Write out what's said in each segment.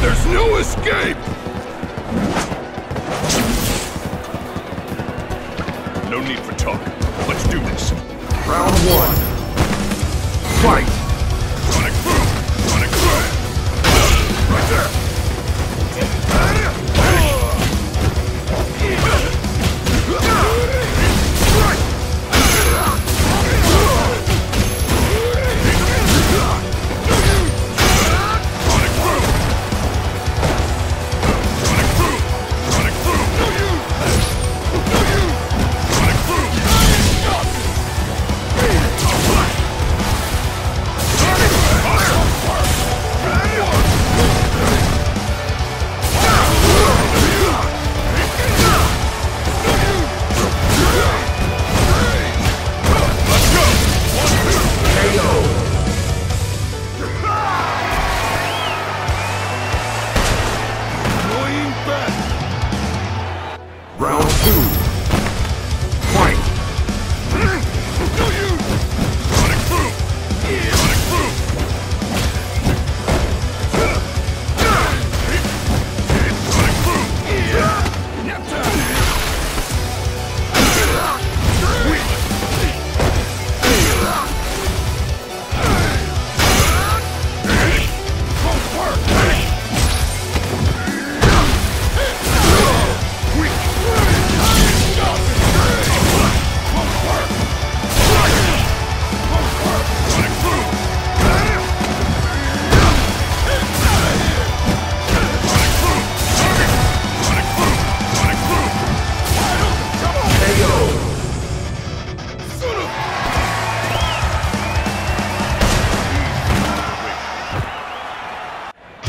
There's no escape! No need for talk. Let's do this. Round one. Fight! Round two.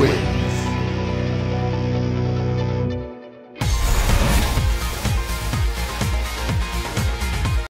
Wins.